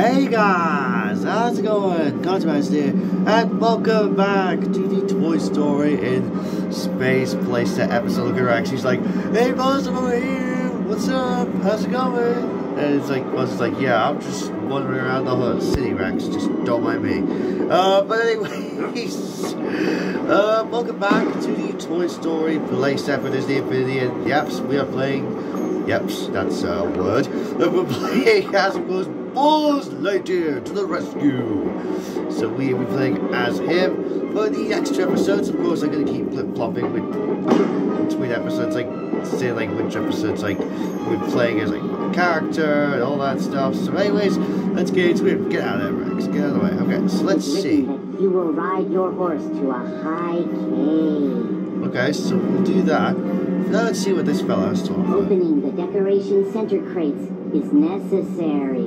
Hey guys, how's it going? Contrast here, and welcome back to the Toy Story in Space Place Playset episode. Look at he's like, Hey Buzz, I'm over here, what's up, how's it going? And it's like, Buzz is like, yeah, I'm just wandering around the whole city, Rex, just don't mind me. Uh, but anyways, uh, welcome back to the Toy Story Place playset for Disney Infinity, and yep, we are playing, yep, that's a word, we're playing as of course Buzz Lightyear to the rescue. So we will be playing as him for the extra episodes. Of course, I'm going to keep flip-flopping with between episodes, like say like which episodes like we're playing as like character and all that stuff. So anyways, let's get into it. Get out of there, Rex. Get out of the way. Okay, so let's see. You will ride your horse to a high cave. Okay, so we'll do that. Now let's see what this fella has to offer. Opening the decoration center crates is necessary.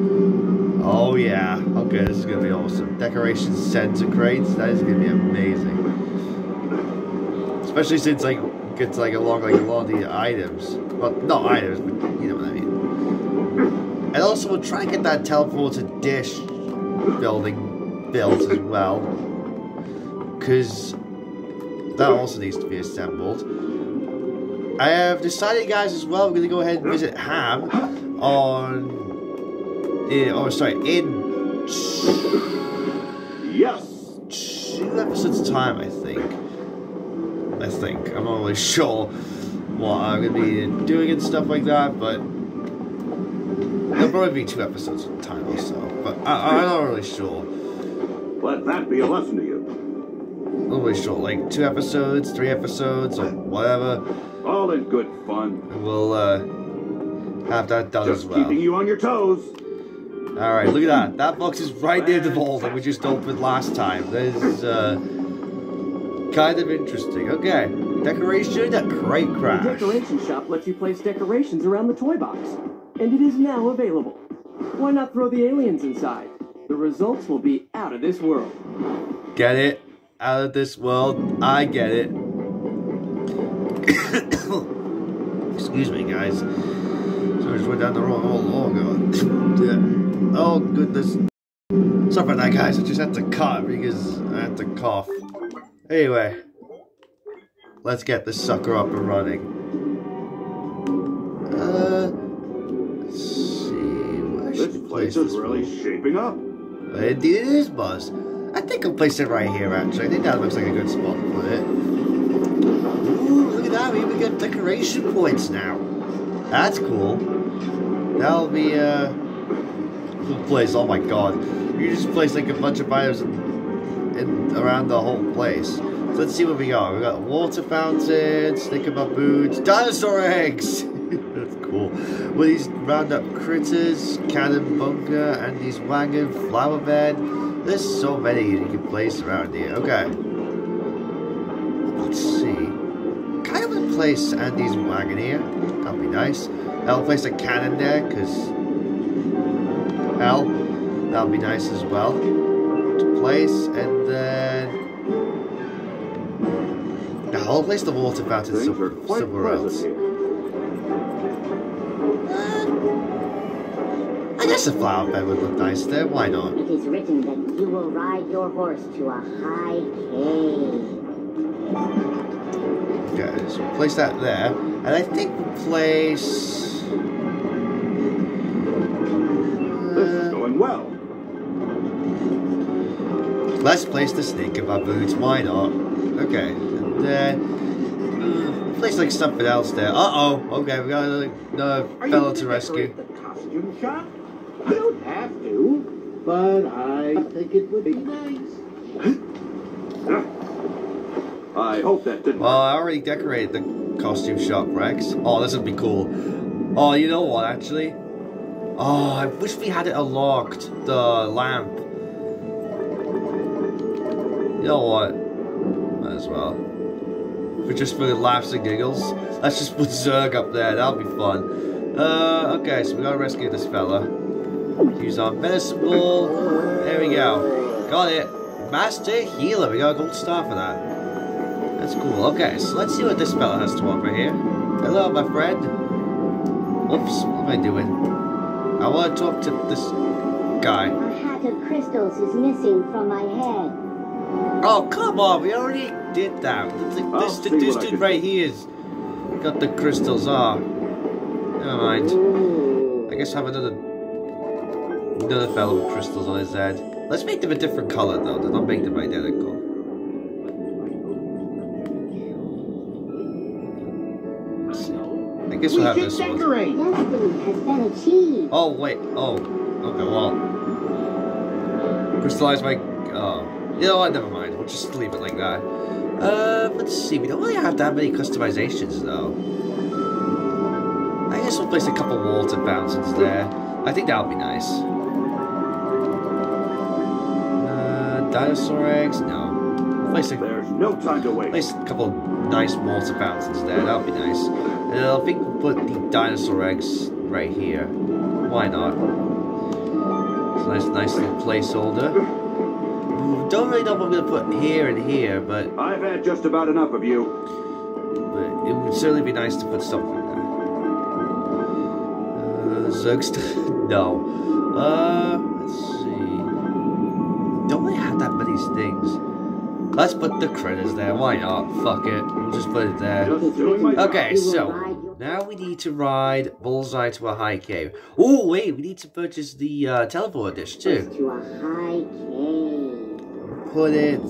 Oh yeah. Okay, this is gonna be awesome. Decoration center crates. That is gonna be amazing. Especially since like gets like along like a lot of the items. Well, not items, but you know what I mean. And also we'll try and get that teleporter dish building built as well. Cause that also needs to be assembled. I have decided guys as well, we're gonna go ahead and visit Ham on in, oh, sorry, in Yes. two episodes of time, I think. I think. I'm not really sure what I'm gonna be doing and stuff like that, but there'll probably be two episodes of time or so. But I, I'm not really sure. Let that be a lesson to you. I'm not really sure. Like two episodes, three episodes, or whatever. All in good fun. We'll uh, have that done as Just well. keeping you on your toes. All right, look at that. That box is right near the vault that we just opened last time. That is uh, kind of interesting. Okay, decoration at Crate The decoration shop lets you place decorations around the toy box, and it is now available. Why not throw the aliens inside? The results will be out of this world. Get it? Out of this world. I get it. Excuse me, guys. So I just went down the wrong hole. Oh, God. Yeah. Oh, goodness. Sorry about that, guys. I just had to cut because I had to cough. Anyway. Let's get this sucker up and running. Uh, let's see. Where This place is really one? shaping up. Indeed it is, Buzz. I think I'll place it right here, actually. I think that looks like a good spot to put it. Ooh, look at that. We even get decoration points now. That's cool. That'll be, uh... Place. Oh my god. You just place, like, a bunch of items in, in, around the whole place. So let's see what we got. We got water fountain, snicker baboons, dinosaur eggs! That's cool. With these roundup critters, cannon bunker, and these wagon, flower bed. There's so many you can place around here. Okay. Let's see. Kind of place Andy's wagon here. That'll be nice. I'll place a cannon there, because... Hell, that'll be nice as well. To place, and then... Now, I'll place the water fountain Things are somewhere, somewhere else. pleasant here. Uh, I guess a flower bed would look nice there. Why not? It is written that you will ride your horse to a high cave. Okay, so place that there. And I think place... let's place the snake in my boots. Why not? Okay, and then... mm, place like something else there. Uh-oh. Okay, we got another, another Are you fellow to rescue. decorate the costume shop? I don't have to, but I think it would be nice. I hope that didn't. Well, I already decorated the costume shop, Rex. Oh, this would be cool. Oh, you know what, actually? Oh, I wish we had it unlocked, the lamp. You know what? Might as well. For just for the laughs and giggles. Let's just put Zurg up there, that'll be fun. Uh, okay, so we gotta rescue this fella. Use our medicine ball. There we go. Got it. Master Healer, we got a gold star for that. That's cool. Okay, so let's see what this fella has to offer here. Hello, my friend. Oops, what am I doing? I want to talk to this guy. A hat of crystals is missing from my head. Oh, come on, we already did that. This, this, this dude right here's got the crystals off. Never mind. I guess I have another another fellow with crystals on his head. Let's make them a different color though. Let's not make them identical. I guess we'll have we this should one. decorate. Destiny has been achieved. Oh wait. Oh. Okay. Well. Crystallize my. You know what? Never mind. We'll just leave it like that. Uh. Let's see. We don't really have that many customizations though. I guess we'll place a couple water fountains there. I think that'll be nice. Uh, dinosaur eggs? No. Place a There's no time to waste. Place a couple nice water fountains there. That would be nice. And I think we'll put the dinosaur eggs right here. Why not? It's a nice, nice little placeholder. Ooh, Don't really know what I'm gonna put here and here, but, I've had just about enough of you. but it would certainly be nice to put something there. Uh, Zugst? no. Uh, let's see. Don't really have that many things. Let's put the critters there. Why not? Fuck it. We'll just put it there. Just doing my job. Okay, so now we need to ride Bullseye to a high cave. Oh wait, we need to purchase the uh, teleport dish too. To a high cave. Put it.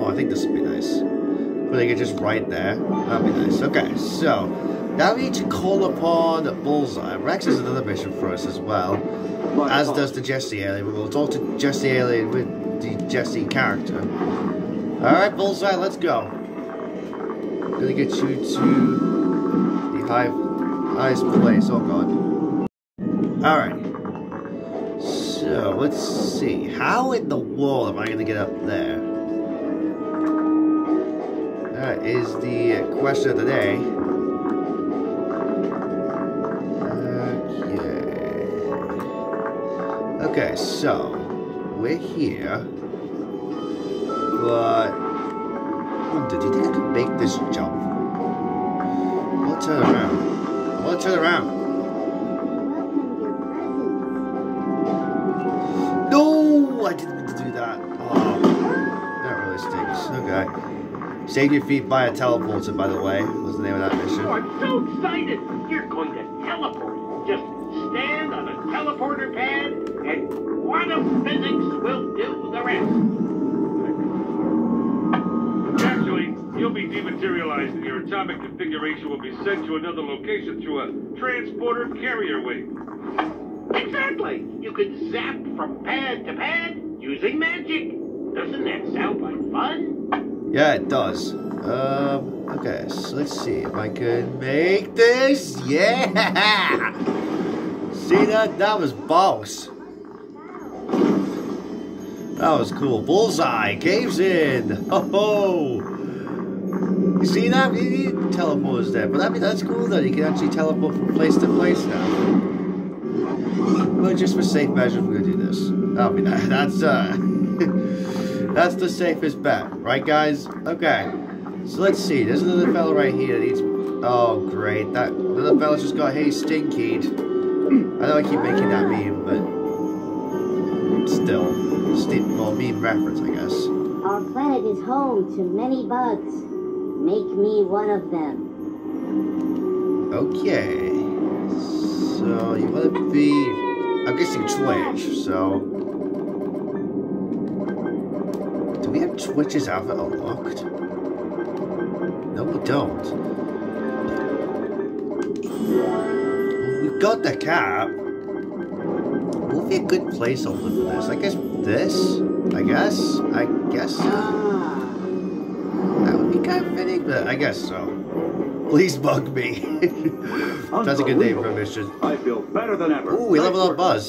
Oh, I think this would be nice. Putting it just right there. That'd be nice. Okay, so now we need to call upon Bullseye. Rex is another mission for us as well, My as does the Jessie alien. We will talk to Jessie alien with the Jessie character. All right, Bullseye, let's go. Gonna get you to the high, highest place. Oh god. All right. So let's see. How in the world am I gonna get up there? That is the question of the day. Okay. Okay, so we're here, but oh, did you think I could make this jump? I'll turn around. I want to turn around. I didn't mean to do that. Oh, that really stinks. Okay. Save your feet by a teleporter, by the way, was the name of that mission. Oh, I'm so excited! You're going to teleport. Just stand on a teleporter pad, and quantum physics will do the rest. Actually, you'll be dematerialized and your atomic configuration will be sent to another location through a transporter carrier wave. Exactly. You can zap from pad to pad using magic. Doesn't that sound like fun? Yeah, it does. Um, okay, so let's see if I can make this. Yeah! See that? That was boss. That was cool. Bullseye, caves in. Ho ho! You see that? You need teleporters there, but I that's cool though. You can actually teleport from place to place now. But just for safe measures, we're gonna do this. That'll be that. That's uh, that's the safest bet, right, guys? Okay. So let's see. There's another fella right here that needs. Oh, great! That another fella's just got hey stinkied. I know I keep making that meme, but still, sti- well, meme reference, I guess. Our planet is home to many bugs. Make me one of them. Okay. So you want to be? I'm guessing Twitch. So do we have Twitch's outfit unlocked? No, we don't. We've got the cap. What would be a good placeholder for this? I guess this. I guess. I guess so. That would be kind of fitting, but I guess so. Please bug me. That's a good name for a mission. Better than ever. Ooh, we Nice leveled up Buzz.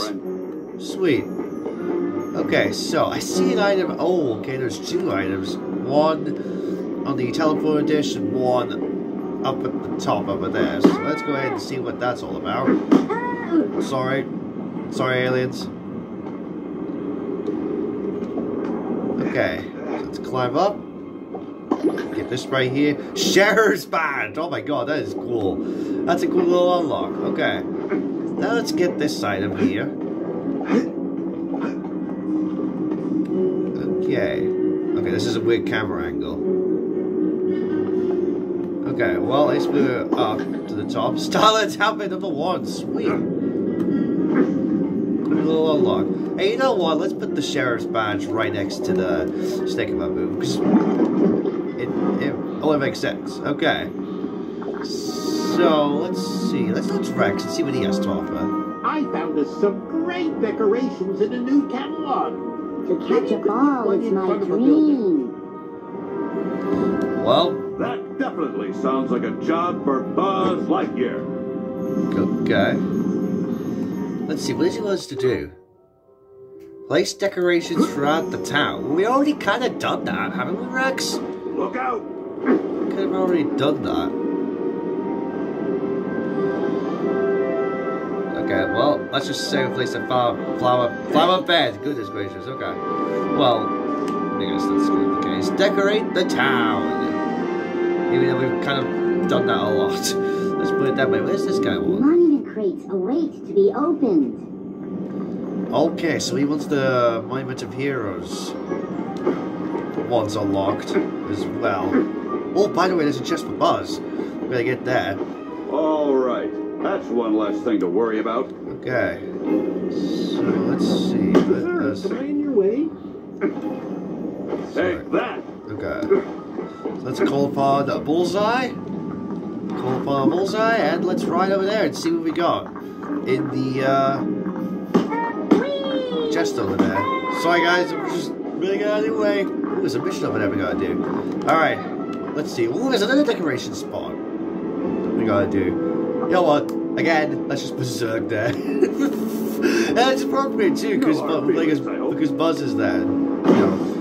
Sweet. Okay, so I see an item. Oh, okay, there's two items. One on the teleporter dish and one up at the top over there. So let's go ahead and see what that's all about. Sorry. Sorry, aliens. Okay, so let's climb up. Get this right here. Sheriff's Badge! Oh my god, that is cool. That's a cool little unlock. Okay. Now let's get this side of here. Okay. Okay, this is a weird camera angle. Okay, well, least we're up to the top. Starlet's helmet number one. Sweet. Little unlock. Hey, you know what? Let's put the sheriff's badge right next to the snake of boot because it, it only makes sense. Okay. So let's see. Let's go to Rex and see what he has to offer. I found us some great decorations in a new catalog. To catch a ball is my front of a building. dream. Well, That definitely sounds like a job for Buzz Lightyear. okay. Let's see. What he wants to do? Place decorations throughout the town. We already kind of done that, haven't we, Rex? Look out! Could have already done that. Let's just say we place a flower, flower, flower bed. Goodness gracious, okay. Well, I guess that's good. the case. Decorate the town. Even though we've kind of done that a lot. Let's put it that way. Where's this guy want? Monument crates await to be opened. Okay, so he wants the Monument of Heroes ones unlocked as well. Oh, by the way, there's a chest for Buzz. We gotta get that. All right, that's one less thing to worry about. Okay. So let's see. Sir, Let's- am I in your way? Take that! Okay. So let's call upon a bullseye. Call upon a bullseye, and let's ride over there and see what we got in the uh, chest over there. Sorry, guys, I'm just really out of the way. Ooh, there's a mission over there we gotta do. All right, let's see. Ooh, there's another decoration spot we gotta do. You know what? Again, let's just berserk there. it's appropriate too, because No because, feelings, I hope. because Buzz is there. You know.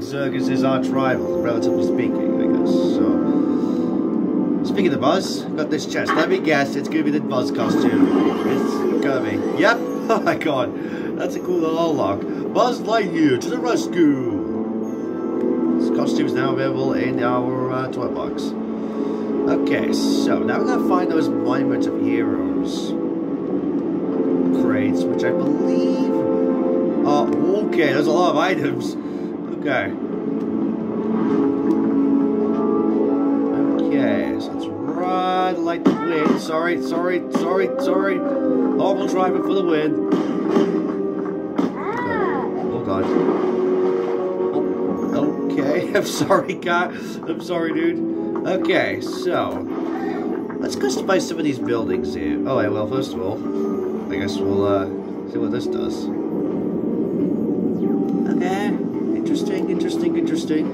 Is our rival, relatively speaking, I guess. So, speaking of Buzz, got this chest. Let me guess, it's gonna be the Buzz costume. It's gonna be. Yep. Oh my god, that's a cool little unlock. Buzz Lightyear to the rescue. This costume is now available in our uh, toy box. Okay, so now we're gonna find those Monument of Heroes crates, which I believe. Oh, okay. There's a lot of items. Okay. Okay, so let's ride like the wind. Sorry, sorry, sorry, sorry. Normal driving for the win. Oh god. Oh, okay, I'm sorry, guy. I'm sorry, dude. Okay, so let's customize some of these buildings here. Oh, yeah, well, first of all, I guess we'll uh, see what this does. Okay, interesting, interesting, interesting.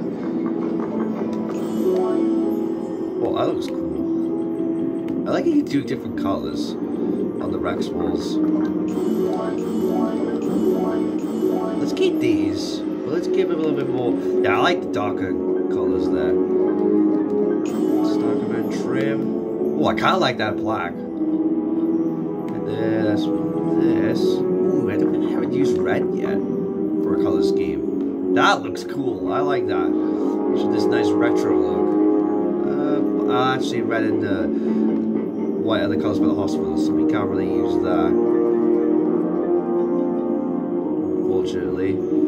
Well, that looks cool. I like you can do different colors on the Rex walls. Let's keep these, let's give them a little bit more. Yeah, I like the darker colors there. Trim. Oh, I kind of like that black. And this, this. Ooh, I don't I haven't used red yet for a color scheme. That looks cool. I like that. So this nice retro look. Uh, I actually red and uh, white the colors for the hospital, so we can't really use that. Unfortunately.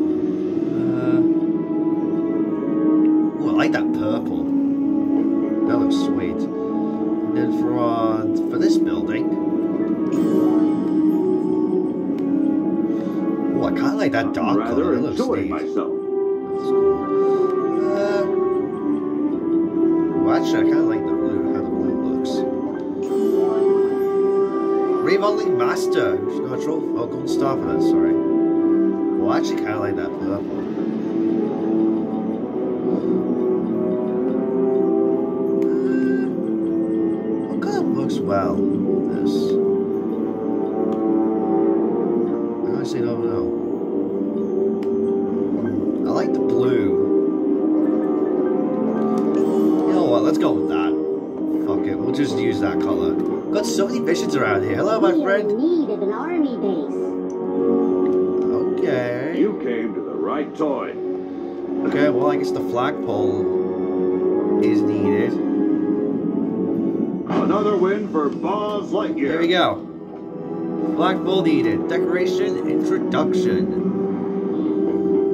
I like dark Rather color. Enjoying neat. myself. That's cool. Uh, well, actually, I kind of like the blue, how the blue looks. Remodeling Master. Got. Oh, gold star for that, sorry. Well, I actually kind of like that purple. Uh, well? This. So around here. Hello, my we are friend. in need of an army base. Okay. You came to the right toy. Okay, well, I guess the flagpole is needed. Another win for Buzz Lightyear. Here we go. Flagpole needed. Decoration introduction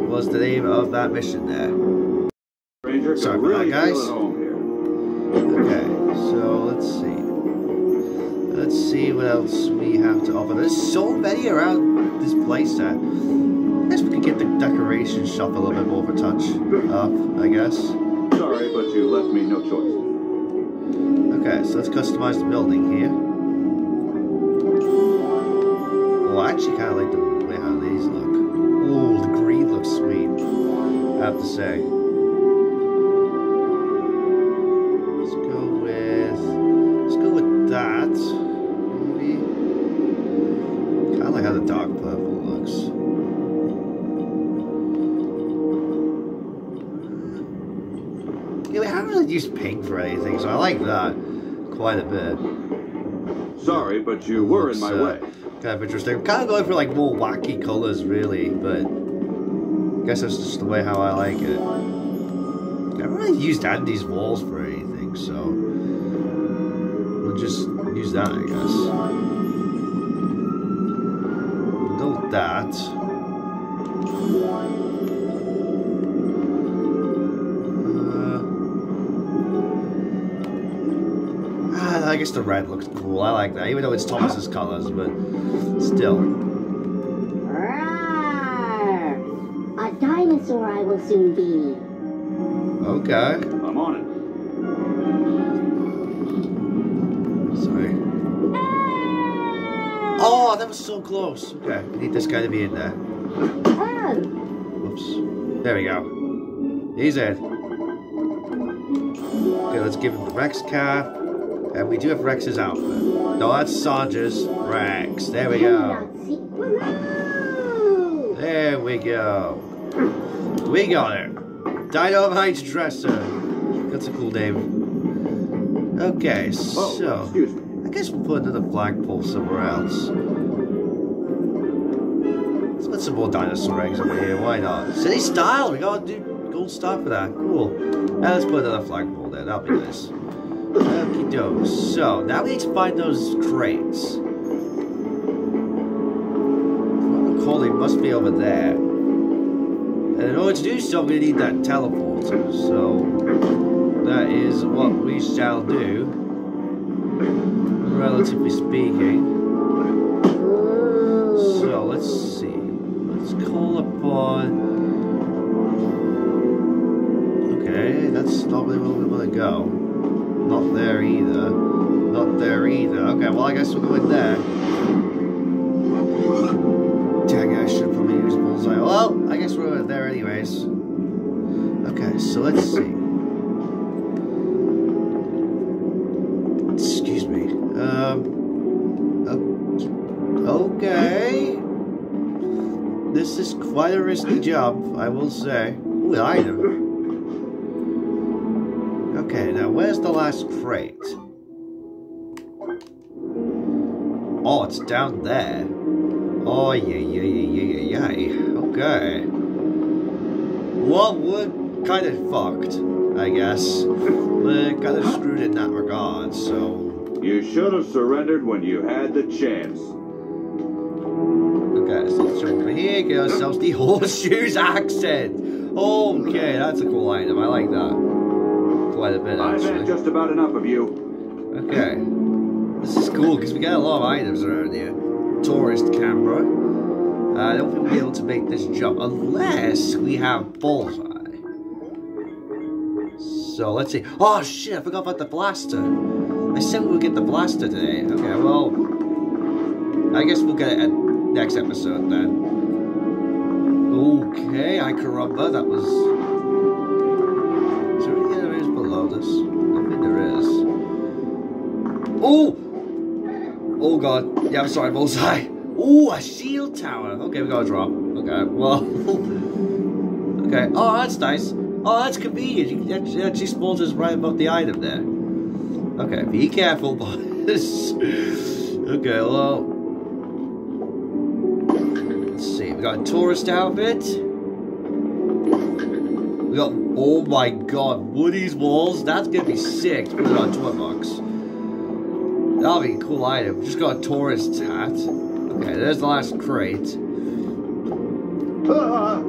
was the name of that mission there. Ranger Sorry can about really that, guys. at home here. Okay, so let's see. Let's see what else we have to offer. There's so many around this playset. I guess we could get the decoration shop a little bit more of a touch up, I guess. Sorry, but you left me no choice. Okay, so let's customize the building here. Well, I actually kind of like the way how these look. Ooh, the green looks sweet. I have to say. Used pink for anything, so I like that quite a bit. Sorry, but you were in my uh, way. Kind of interesting. Kind of going for like more wacky colors, really, but I guess that's just the way how I like it. I haven't really used Andy's walls for anything, so we'll just use that, I guess. With that. I guess the red looks cool. I like that, even though it's Thomas's colors, but still. Roar! A dinosaur I will soon be. Okay. I'm on it. Sorry. Oh, that was so close. Okay, I need this guy to be in there. Oh, Whoops. There we go. He's in. Okay, let's give him the Rex cap. And we do have Rex's outfit. No, that's Sandra's Rex. There we go. not see- Woohoo! There we go. We got it. Dynamite Dresser. That's a cool name. Okay, so. I guess we'll put another flagpole somewhere else. Let's put some more dinosaur eggs over here. Why not? City style. We gotta do gold star for that. Cool. Now let's put another flagpole there. That'll be nice. So now we need to find those crates. Calling must be over there. And in order to do so, to need that teleporter. So that is what we shall do, relatively speaking. So let's see. Let's call upon. Okay, that's not really where we want to go. Not there either. Not there either. Okay, well, I guess we'll go in there. Dang it, I should probably use bullseye. Well, I guess we're there anyways. Okay, so let's see. Excuse me. Um. Okay. This is quite a risky job, I will say. Ooh, item. Okay, now where's the last crate? Oh, it's down there. Oh, yeah, yeah, yeah, yeah, yeah, yeah. Okay. Well, we're kind of fucked, I guess. We're kind of screwed in that regard, so... You should have surrendered when you had the chance. Okay, so let's jump over here, get ourselves the horseshoes accent. Okay, that's a cool item. I like that. Quite a bit, I've had just about enough of you. Okay. This is cool, because we got a lot of items around here. Tourist camera. Uh, I don't think we'll be able to make this jump unless we have bullseye. So let's see. Oh shit! I forgot about the blaster. I said we would get the blaster today. Okay, well, I guess we'll get it at next episode then. Okay, I caramba, that was. Oh! Oh god. Yeah, I'm sorry, bullseye. Oh, a shield tower. Okay, we got a drop. Okay, well. okay. Oh, that's nice. Oh, that's convenient. Actually, actually spawns us right above the item there. Okay, be careful, boys. okay, well. Let's see. We got a tourist outfit. We got. Oh my god, Woody's walls. That's gonna be sick. Put it on toy box. That'll be a cool item. Just got a tourist hat. Okay, there's the last crate. Ah,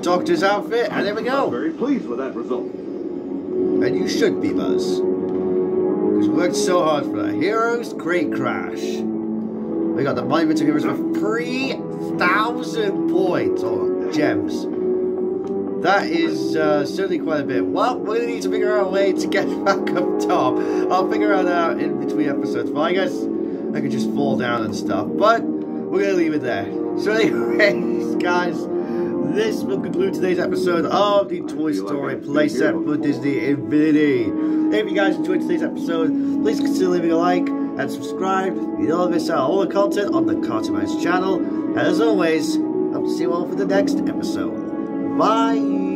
Doctor's outfit, and there we I'm go. very pleased with that result. And you should be, Buzz. Because we worked so hard for that. Heroes Crate Crash. We got the Monument of Heroes for 3,000 points, or gems. That is uh, certainly quite a bit. Well, we're going to need to figure out a way to get back up top. I'll figure out that in between episodes. But I guess I could just fall down and stuff. But we're going to leave it there. So anyways, guys, this will conclude today's episode of the Toy Story playset for Disney Infinity. If you guys enjoyed today's episode, please consider leaving a like and subscribe. You don't miss out on all the content on the Cartoon channel. And as always, hope to see you all for the next episode. vai